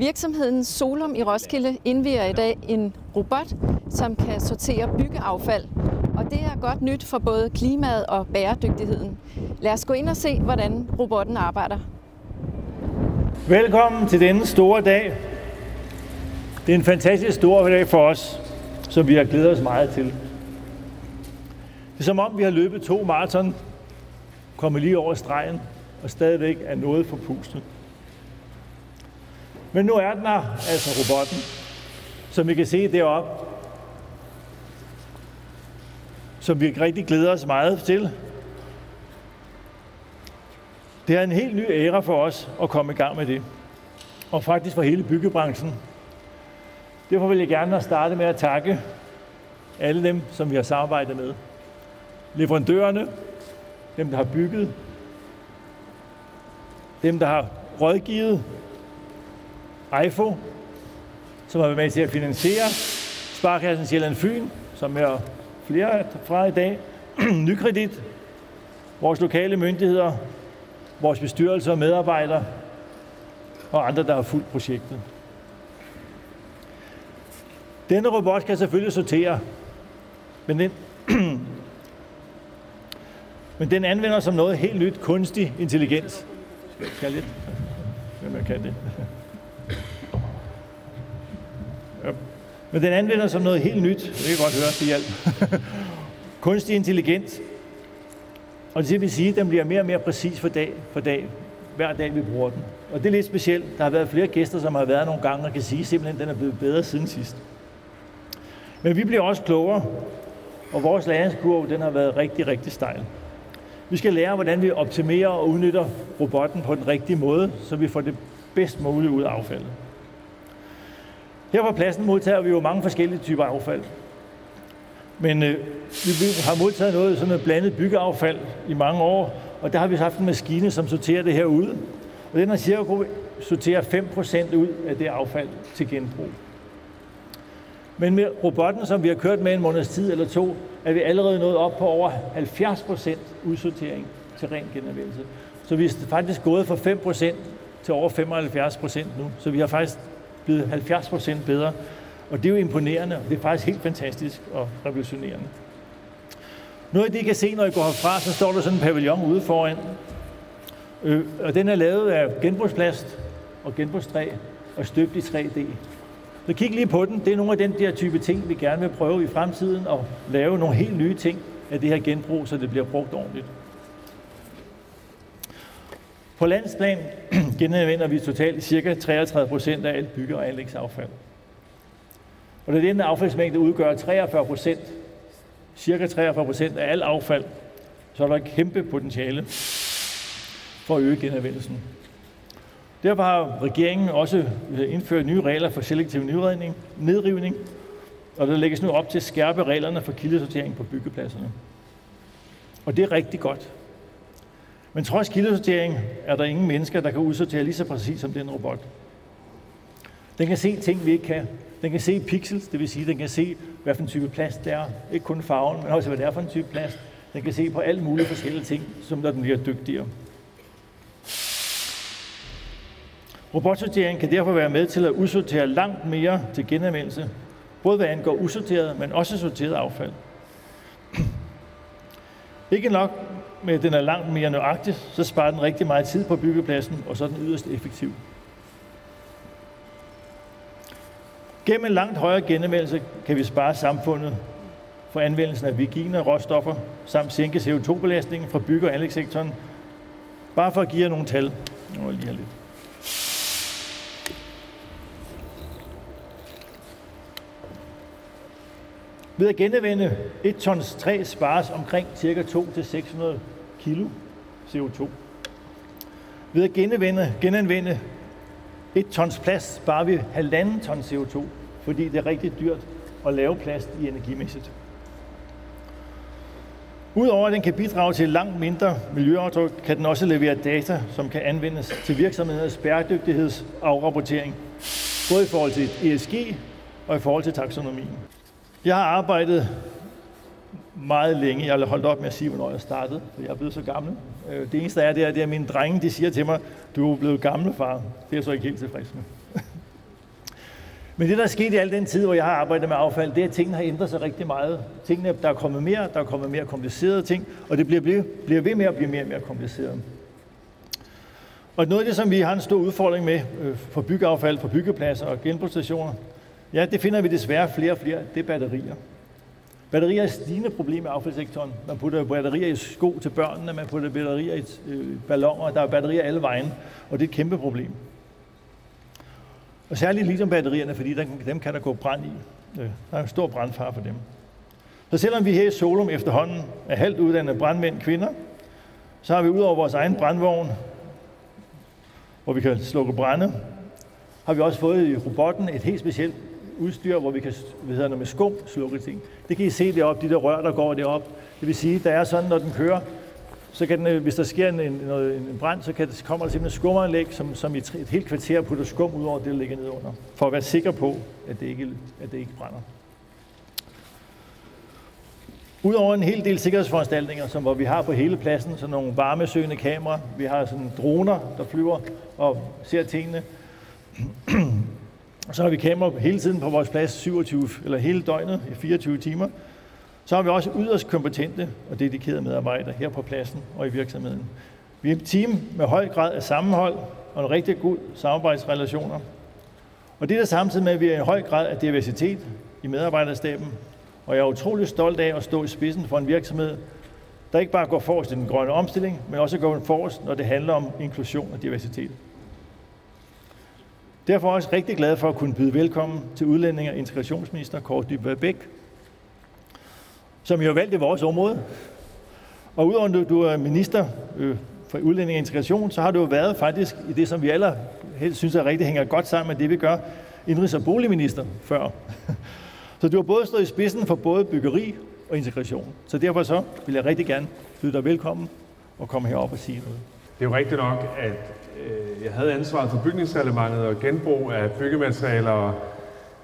Virksomheden Solum i Roskilde indviger i dag en robot, som kan sortere byggeaffald. Og det er godt nyt for både klimaet og bæredygtigheden. Lad os gå ind og se, hvordan robotten arbejder. Velkommen til denne store dag. Det er en fantastisk stor dag for os, som vi har glædet os meget til. Det er som om, vi har løbet to maraton, kommet lige over stregen, og stadigvæk er noget forpustet. Men nu er den her, altså robotten, som vi kan se deroppe, som vi rigtig glæder os meget til. Det er en helt ny æra for os at komme i gang med det. Og faktisk for hele byggebranchen. Derfor vil jeg gerne starte med at takke alle dem, som vi har samarbejdet med. Leverandørerne, dem der har bygget, dem der har rådgivet, EIFO, som har været med til at finansiere Sparkassen Sjælland Fyn, som er flere fra i dag, Nykredit, vores lokale myndigheder, vores bestyrelser og medarbejdere og andre, der har fulgt projektet. Denne robot kan selvfølgelig sortere, men den, men den anvender som noget helt nyt kunstig intelligens. Skal jeg lidt? Hvem jeg kan det? Ja. Men den anvender som noget helt nyt. Det kan godt høre, det hjælp. kunstig intelligens. Og det vil sige, at den bliver mere og mere præcis for dag for dag, hver dag vi bruger den. Og det er lidt specielt. Der har været flere gæster, som har været nogle gange og kan sige, at simpelthen den er blevet bedre siden sidst. Men vi bliver også klogere, og vores læringskurve den har været rigtig, rigtig stejl. Vi skal lære, hvordan vi optimerer og udnytter robotten på den rigtige måde, så vi får det bedst muligt ud af affaldet. Her på pladsen modtager vi jo mange forskellige typer affald. Men øh, vi har modtaget noget sådan et blandet byggeaffald i mange år, og der har vi haft en maskine, som sorterer det her ud. Og den har cirka sorterer 5% ud af det affald til genbrug. Men med robotten, som vi har kørt med en måneds tid eller to, er vi allerede nået op på over 70% udsortering til ren genanvendelse. Så vi er faktisk gået fra 5% til over 75% nu. Så vi har faktisk blevet 70% bedre. Og det er jo imponerende, og det er faktisk helt fantastisk og revolutionerende. Noget af det, I kan se, når I går herfra, så står der sådan en pavillon ude foran. Øh, og den er lavet af genbrugsplast og genbrugstræ og støbt i 3D. Så kig lige på den. Det er nogle af den der type ting, vi gerne vil prøve i fremtiden og lave nogle helt nye ting af det her genbrug, så det bliver brugt ordentligt. På landsplan genanvender vi totalt ca. 33 procent af alt bygge- og anlægsaffald. Og da denne affaldsmængde udgør 43 procent, cirka 43 procent af alt affald, så er der et kæmpe potentiale for at øge genanvendelsen. Derfor har regeringen også øh, indført nye regler for selektiv nyredning, nedrivning og der lægges nu op til at skærpe reglerne for kildesortering på byggepladserne. Og det er rigtig godt. Men trods kildesortering er der ingen mennesker, der kan udsortere lige så præcis som den robot. Den kan se ting, vi ikke kan. Den kan se pixels, det vil sige, den kan se, hvad for en type plast det er. Ikke kun farven, men også, hvad det er for en type plast. Den kan se på alle mulige forskellige ting, som når den bliver dygtigere. Robotsortering kan derfor være med til at udsortere langt mere til genanvendelse, både hvad angår usorteret, men også sorteret affald. Ikke nok med, den er langt mere nøjagtig, så sparer den rigtig meget tid på byggepladsen, og så er den yderst effektiv. Gennem en langt højere genanvendelse kan vi spare samfundet for anvendelsen af vigine råstoffer, samt sænke CO2-belastningen fra bygge- og anlægssektoren. Bare for at give jer nogle tal. Nu lige lidt. Ved at genanvende et tons træ spares omkring ca. 2-600 kg CO2. Ved at genanvende, genanvende et tons plast sparer vi halvanden ton CO2, fordi det er rigtig dyrt at lave plast i energimæssigt. Udover at den kan bidrage til langt mindre miljøaftryk, kan den også levere data, som kan anvendes til virksomhedernes bæredygtighedsafrapportering, både i forhold til ESG og i forhold til taksonomien. Jeg har arbejdet meget længe. Jeg har holdt op med at sige, hvornår jeg startede, for jeg er blevet så gammel. Øh, det eneste er, det er, det er at mine drenge de siger til mig, du er blevet gammel, far. Det er jeg så ikke helt tilfreds med. Men det, der er sket i al den tid, hvor jeg har arbejdet med affald, det er, at tingene har ændret sig rigtig meget. Tingene, der er kommet mere, der er kommet mere komplicerede ting, og det bliver, bliver, bliver ved med at blive mere og mere kompliceret. Og noget af det, som vi har en stor udfordring med øh, for byggeaffald, for byggepladser og genbrugsstationer, ja, det finder vi desværre flere og flere, det er batterier. Batterier er et stigende problem i affaldssektoren. Man putter batterier i sko til børnene, man putter batterier i øh, der er batterier alle vejen, og det er et kæmpe problem. Og særligt lithiumbatterierne, fordi der, dem kan der gå brand i. Øh, der er en stor brandfare for dem. Så selvom vi her i Solum efterhånden er halvt uddannede brandmænd kvinder, så har vi ud over vores egen brandvogn, hvor vi kan slukke brænde, har vi også fået i robotten et helt specielt udstyr, hvor vi kan hvad hedder, med skum slukke ting. Det kan I se deroppe, de der rør, der går derop. Det vil sige, der er sådan, når den kører, så kan den, øh, hvis der sker en, en, en brand, så kan det, kommer der simpelthen skummeranlæg, som, som i et, et helt kvarter putter skum ud over det, der ligger nede under, for at være sikker på, at det ikke, at det ikke brænder. Udover en hel del sikkerhedsforanstaltninger, som hvor vi har på hele pladsen, sådan nogle varmesøgende kameraer, vi har sådan droner, der flyver og ser tingene, og så har vi kamera hele tiden på vores plads, 27, eller hele døgnet i 24 timer, så har vi også yderst kompetente og dedikerede medarbejdere her på pladsen og i virksomheden. Vi er et team med høj grad af sammenhold og en rigtig god samarbejdsrelationer. Og det er der samtidig med, at vi er en høj grad af diversitet i medarbejderstaben. Og jeg er utrolig stolt af at stå i spidsen for en virksomhed, der ikke bare går forrest i den grønne omstilling, men også går forrest, når det handler om inklusion og diversitet. Derfor er jeg også rigtig glad for at kunne byde velkommen til udlænding og integrationsminister Kåre Dybvad Bæk, som jo er valgt i vores område. Og udover at du er minister øh, for udlænding og integration, så har du jo været faktisk i det, som vi alle helst synes er rigtig hænger godt sammen med det, vi gør, indrigs- og boligminister før. Så du har både stået i spidsen for både byggeri og integration. Så derfor så vil jeg rigtig gerne byde dig velkommen og komme herop og sige noget. Det er jo rigtigt nok, at øh, jeg havde ansvaret for bygningsreglementet og genbrug af byggematerialer,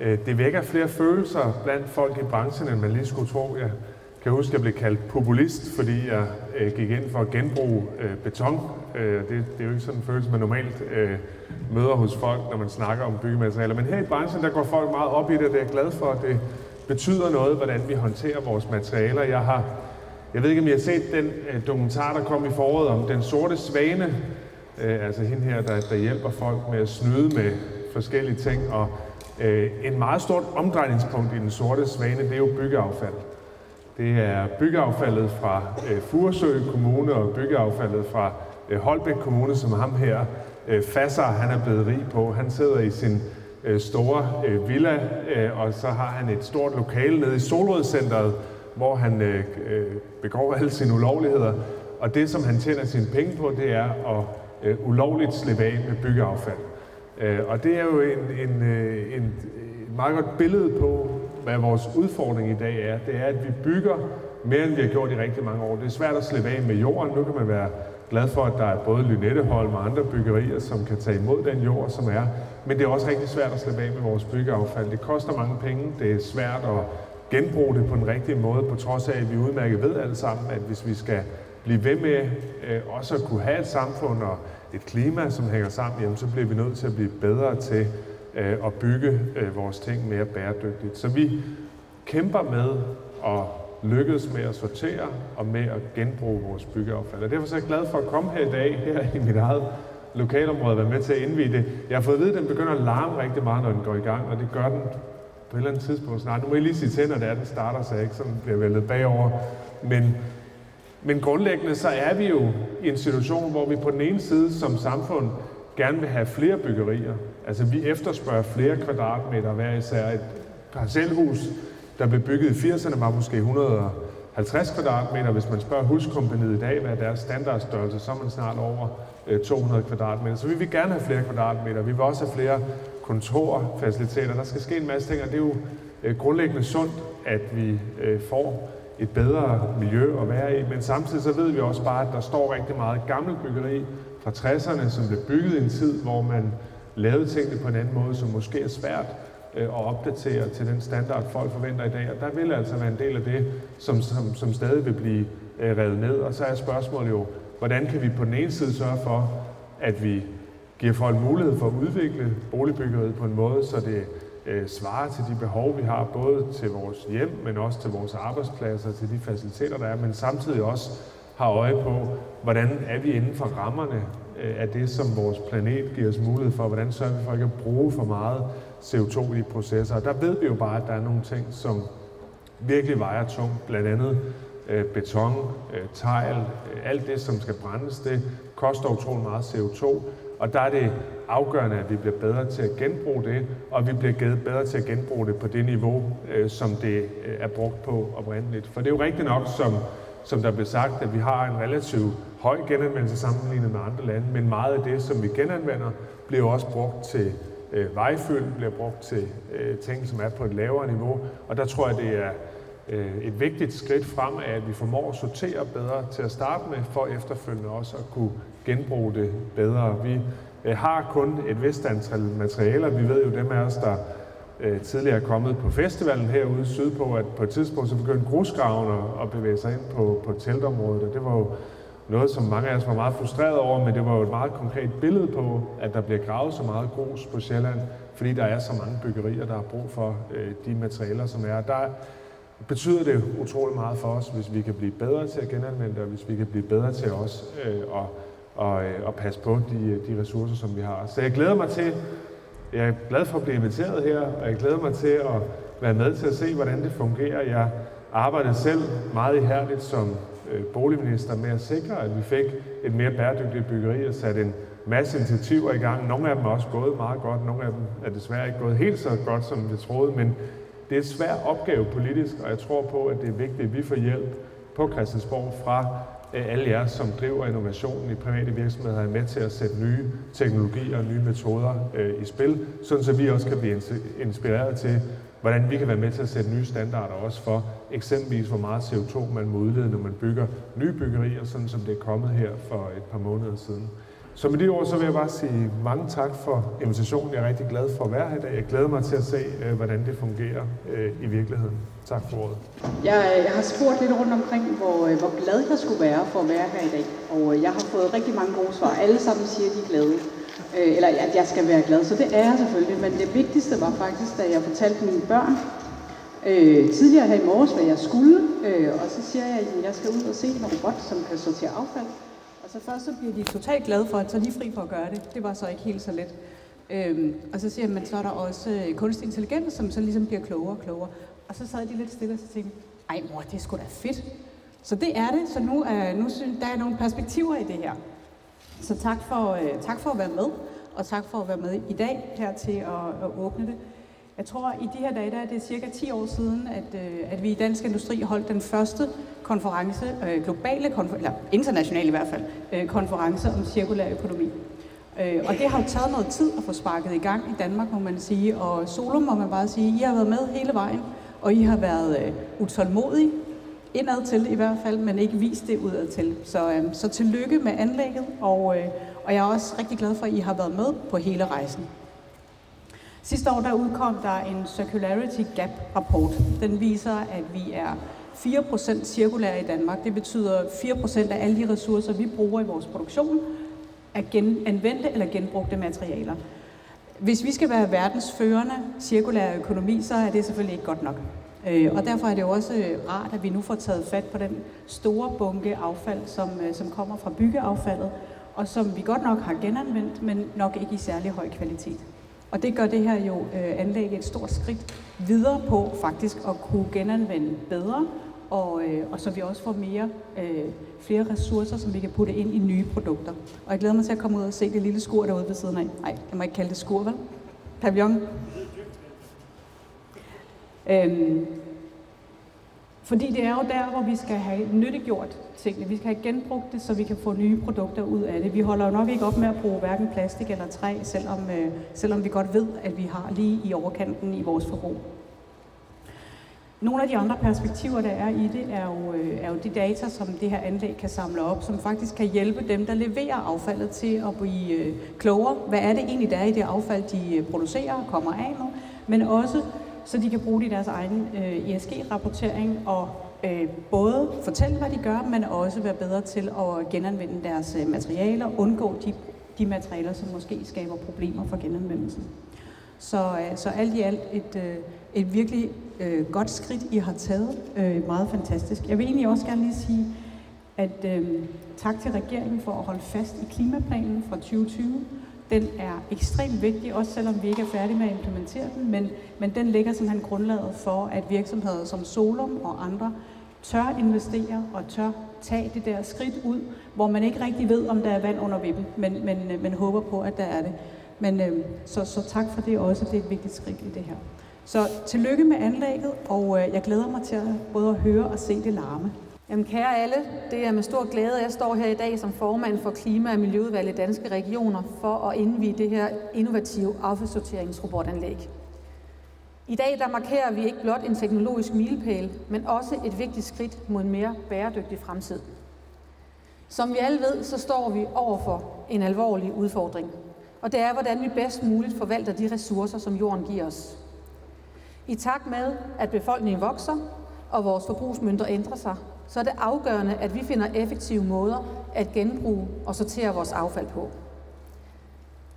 Øh, det vækker flere følelser blandt folk i branchen, end man lige skulle tro. Jeg kan huske, at jeg blev kaldt populist, fordi jeg øh, gik ind for at genbruge øh, beton. Øh, det, det er jo ikke sådan en følelse, man normalt øh, møder hos folk, når man snakker om byggematerialer. Men her i branchen, der går folk meget op i det, og det er jeg glad for. Det betyder noget, hvordan vi håndterer vores materialer. Jeg har jeg ved ikke, om I har set den øh, dokumentar, der kom i foråret om den sorte svane. Øh, altså hende her, der, der hjælper folk med at snyde med forskellige ting. Og Øh, en meget stort omdrejningspunkt i den sorte svane, det er jo byggeaffald. Det er byggeaffaldet fra øh, Furesø Kommune og byggeaffaldet fra øh, Holbæk Kommune, som ham her, øh, Fasser, han er blevet rig på. Han sidder i sin store villa, og så har han et stort lokale nede i Solrødcenteret, hvor han øh, øh, begår alle sine ulovligheder. Og det, som han tjener sine penge på, det er at øh, ulovligt slippe af med byggeaffald. Øh, og det er jo en, en, øh, en, en meget godt billede på, hvad vores udfordring i dag er. Det er, at vi bygger mere, end vi har gjort i rigtig mange år. Det er svært at slippe af med jorden. Nu kan man være glad for, at der er både Lynetteholm og andre byggerier, som kan tage imod den jord, som er. Men det er også rigtig svært at slippe af med vores byggeaffald. Det koster mange penge. Det er svært at genbruge det på den rigtige måde, på trods af, at vi udmærket ved alle sammen, at hvis vi skal blive ved med øh, også at kunne have et samfund og et klima, som hænger sammen, jamen, så bliver vi nødt til at blive bedre til øh, at bygge øh, vores ting mere bæredygtigt. Så vi kæmper med at lykkes med at sortere og med at genbruge vores byggeaffald. Og derfor er jeg glad for at komme her i dag, her i mit eget lokalområde, og være med til at indvide det. Jeg har fået at vide, at den begynder at larme rigtig meget, når den går i gang, og det gør den på et eller andet tidspunkt snart. Nu må I lige sige til, når det er, den starter, så jeg ikke sådan bliver væltet bagover. Men men grundlæggende så er vi jo i en situation, hvor vi på den ene side som samfund gerne vil have flere byggerier. Altså vi efterspørger flere kvadratmeter hver især. Et parcelhus, der blev bygget i 80'erne, var måske 150 kvadratmeter. Hvis man spørger huskompaniet i dag, hvad er deres standardstørrelse, så er man snart over øh, 200 kvadratmeter. Så vi vil gerne have flere kvadratmeter. Vi vil også have flere kontorfaciliteter. Der skal ske en masse ting, og det er jo øh, grundlæggende sundt, at vi øh, får et bedre miljø at være i, men samtidig så ved vi også bare, at der står rigtig meget gammelt byggeri fra 60'erne, som blev bygget i en tid, hvor man lavede tingene på en anden måde, som måske er svært øh, at opdatere til den standard, folk forventer i dag. Og der vil altså være en del af det, som, som, som stadig vil blive øh, revet ned. Og så er spørgsmålet jo, hvordan kan vi på den ene side sørge for, at vi giver folk mulighed for at udvikle boligbyggeriet på en måde, så det øh, svarer til de behov, vi har, både til vores hjem, men også til vores arbejdspladser, til de faciliteter, der er, men samtidig også har øje på, hvordan er vi inden for rammerne øh, af det, som vores planet giver os mulighed for, hvordan sørger vi for ikke at bruge for meget CO2 i processer. Og der ved vi jo bare, at der er nogle ting, som virkelig vejer tungt, blandt andet øh, beton, øh, tegl, øh, alt det, som skal brændes, det koster utrolig meget CO2, og der er det afgørende, at vi bliver bedre til at genbruge det, og vi bliver bedre til at genbruge det på det niveau, øh, som det øh, er brugt på oprindeligt. For det er jo rigtigt nok, som, som der blev sagt, at vi har en relativt høj genanvendelse sammenlignet med andre lande, men meget af det, som vi genanvender, bliver også brugt til øh, vejfyld, bliver brugt til øh, ting, som er på et lavere niveau, og der tror jeg, det er øh, et vigtigt skridt frem af, at vi formår at sortere bedre til at starte med, for efterfølgende også at kunne genbruge det bedre. Vi øh, har kun et vist antal materialer. Vi ved jo dem af os, der øh, tidligere er kommet på festivalen herude sydpå, at på et tidspunkt så begyndte grusgraven at bevæge sig ind på, på teltområdet, og det var jo noget, som mange af os var meget frustreret over, men det var jo et meget konkret billede på, at der bliver gravet så meget grus på Sjælland, fordi der er så mange byggerier, der har brug for øh, de materialer, som er. Der betyder det utrolig meget for os, hvis vi kan blive bedre til at genanvende det, og hvis vi kan blive bedre til også øh, at og, øh, og passe på de, de ressourcer, som vi har. Så jeg glæder mig til, jeg er glad for at blive inviteret her, og jeg glæder mig til at være med til at se, hvordan det fungerer. Jeg arbejdede selv meget ihærdigt som øh, boligminister med at sikre, at vi fik et mere bæredygtigt byggeri og satte en masse initiativer i gang. Nogle af dem er også gået meget godt, nogle af dem er desværre ikke gået helt så godt, som vi troede, men det er en svær opgave politisk, og jeg tror på, at det er vigtigt, at vi får hjælp på Christiansborg fra Øh, alle jer, som driver innovation i private virksomheder, er med til at sætte nye teknologier og nye metoder øh, i spil, sådan så vi også kan blive inspireret til, hvordan vi kan være med til at sætte nye standarder også for eksempelvis, hvor meget CO2 man må udlede, når man bygger nye byggerier, sådan som det er kommet her for et par måneder siden. Så med de ord, så vil jeg bare sige mange tak for invitationen. Jeg er rigtig glad for at være her i dag. Jeg glæder mig til at se, øh, hvordan det fungerer øh, i virkeligheden. Tak for ordet. Jeg, øh, jeg har spurgt lidt rundt omkring, hvor, hvor glad jeg skulle være for at være her i dag. Og jeg har fået rigtig mange gode svar. Alle sammen siger, at de er glade. Eller at jeg skal være glad, så det er jeg selvfølgelig. Men det vigtigste var faktisk, da jeg fortalte mine børn, øh, tidligere her i morges, hvad jeg skulle. Øh, og så siger jeg, at jeg skal ud og se en robot, som kan sortere affald. Så først så bliver de totalt glade for, at så er de fri for at gøre det. Det var så ikke helt så let. Øhm, og så siger man, så er der også øh, kunstig intelligens, som så ligesom bliver klogere og klogere. Og så sad de lidt stille og så tænkte, ej mor, det er sgu da fedt. Så det er det, så nu, er, nu synes der er nogle perspektiver i det her. Så tak for, øh, tak for at være med, og tak for at være med i dag her til at, at åbne det. Jeg tror, i de her dage, der er det cirka 10 år siden, at, øh, at vi i Dansk Industri holdt den første konference, øh, globale, konfer- eller internationale i hvert fald, øh, konference om cirkulær økonomi. Øh, og det har jo taget noget tid at få sparket i gang i Danmark, må man sige. Og solo må man bare sige, I har været med hele vejen, og I har været øh, utålmodige, indad til i hvert fald, men ikke vist det udad til. Så, øh, så tillykke med anlægget, og, øh, og jeg er også rigtig glad for, at I har været med på hele rejsen. Sidste år der udkom der en Circularity Gap-rapport. Den viser, at vi er 4% cirkulære i Danmark. Det betyder 4% af alle de ressourcer, vi bruger i vores produktion, er genanvendte eller genbrugte materialer. Hvis vi skal være verdens førende cirkulære økonomi, så er det selvfølgelig ikke godt nok. Øh, og derfor er det også øh, rart, at vi nu får taget fat på den store bunke affald, som, øh, som kommer fra byggeaffaldet, og som vi godt nok har genanvendt, men nok ikke i særlig høj kvalitet. Og det gør det her jo øh, anlæg et stort skridt videre på faktisk at kunne genanvende bedre, og, øh, og så vi også får mere, øh, flere ressourcer, som vi kan putte ind i nye produkter. Og jeg glæder mig til at komme ud og se det lille skur derude ved siden af. Nej, jeg må ikke kalde det skur, vel? Pavillon. Øhm, fordi det er jo der, hvor vi skal have nyttiggjort tingene. Vi skal have genbrugt det, så vi kan få nye produkter ud af det. Vi holder jo nok ikke op med at bruge hverken plastik eller træ, selvom, øh, selvom vi godt ved, at vi har lige i overkanten i vores forbrug. Nogle af de andre perspektiver, der er i det, er jo, øh, er jo de data, som det her anlæg kan samle op, som faktisk kan hjælpe dem, der leverer affaldet til at blive øh, klogere. Hvad er det egentlig, der er i det affald, de øh, producerer og kommer af med? Men også så de kan bruge det i deres egen øh, ESG-rapportering og øh, både fortælle, hvad de gør, men også være bedre til at genanvende deres øh, materialer, undgå de, de materialer, som måske skaber problemer for genanvendelsen. Så, øh, så alt i alt et, øh, et virkelig øh, godt skridt, I har taget. Øh, meget fantastisk. Jeg vil egentlig også gerne lige sige, at øh, tak til regeringen for at holde fast i klimaplanen fra 2020. Den er ekstremt vigtig, også selvom vi ikke er færdige med at implementere den, men, men den ligger simpelthen grundlaget for, at virksomheder som Solum og andre tør investere og tør tage det der skridt ud, hvor man ikke rigtig ved, om der er vand under vippen, men, men, øh, men håber på, at der er det. Men, øh, så, så tak for det også, det er et vigtigt skridt i det her. Så tillykke med anlægget, og øh, jeg glæder mig til at både at høre og se det larme. Jamen kære alle, det er med stor glæde, at jeg står her i dag som formand for Klima- og Miljøudvalget i Danske Regioner for at indvige det her innovative affaldssorteringsrobotanlæg. I dag der markerer vi ikke blot en teknologisk milepæl, men også et vigtigt skridt mod en mere bæredygtig fremtid. Som vi alle ved, så står vi overfor en alvorlig udfordring, og det er, hvordan vi bedst muligt forvalter de ressourcer, som jorden giver os. I takt med, at befolkningen vokser, og vores forbrugsmønter ændrer sig, så er det afgørende, at vi finder effektive måder at genbruge og sortere vores affald på.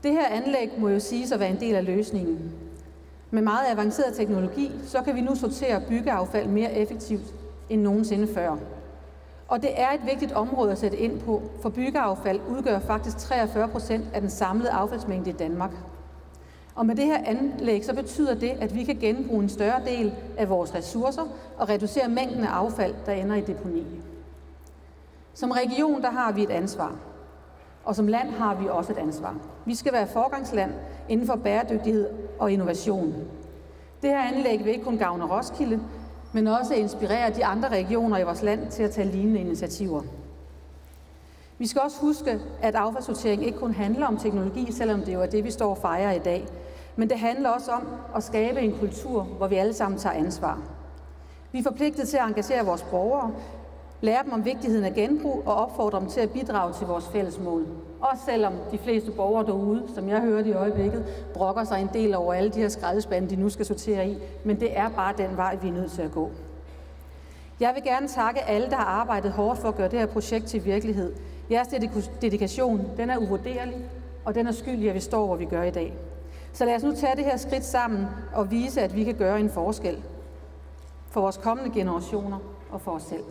Det her anlæg må jo siges at være en del af løsningen. Med meget avanceret teknologi, så kan vi nu sortere byggeaffald mere effektivt end nogensinde før. Og det er et vigtigt område at sætte ind på, for byggeaffald udgør faktisk 43 procent af den samlede affaldsmængde i Danmark. Og med det her anlæg, så betyder det, at vi kan genbruge en større del af vores ressourcer og reducere mængden af affald, der ender i deponi. Som region, der har vi et ansvar. Og som land har vi også et ansvar. Vi skal være forgangsland inden for bæredygtighed og innovation. Det her anlæg vil ikke kun gavne Roskilde, men også inspirere de andre regioner i vores land til at tage lignende initiativer. Vi skal også huske, at affaldssortering ikke kun handler om teknologi, selvom det jo er det, vi står og fejrer i dag. Men det handler også om at skabe en kultur, hvor vi alle sammen tager ansvar. Vi er forpligtet til at engagere vores borgere, lære dem om vigtigheden af genbrug og opfordre dem til at bidrage til vores fælles mål. Også selvom de fleste borgere derude, som jeg hører i øjeblikket, brokker sig en del over alle de her skraldespande, de nu skal sortere i. Men det er bare den vej, vi er nødt til at gå. Jeg vil gerne takke alle, der har arbejdet hårdt for at gøre det her projekt til virkelighed. Jeres dedikation, den er uvurderlig, og den er skyld i, at vi står, hvor vi gør i dag. Så lad os nu tage det her skridt sammen og vise, at vi kan gøre en forskel for vores kommende generationer og for os selv.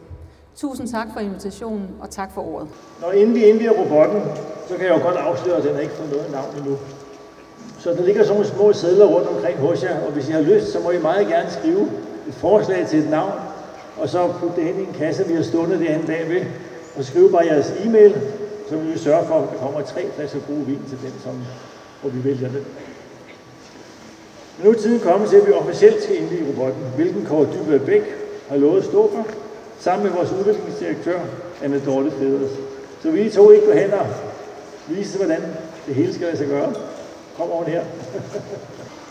Tusind tak for invitationen, og tak for ordet. Når inden vi indviger robotten, så kan jeg jo godt afsløre, at den har ikke fået noget navn endnu. Så der ligger sådan nogle små sædler rundt omkring hos jer, og hvis I har lyst, så må I meget gerne skrive et forslag til et navn, og så putte det ind i en kasse, vi har stående det bagved, og skrive bare jeres e-mail, så vil vi sørge for, at der kommer tre flasker god vin til den, som, hvor vi vælger den. Men nu er tiden kommet til, at vi officielt skal ind robotten, hvilken Kåre Dybvad Bæk har lovet at stå for, sammen med vores udviklingsdirektør, Anne Dorte Feders. Så vi to ikke gå hen og vise, hvordan det hele skal lade sig gøre. Kom over her.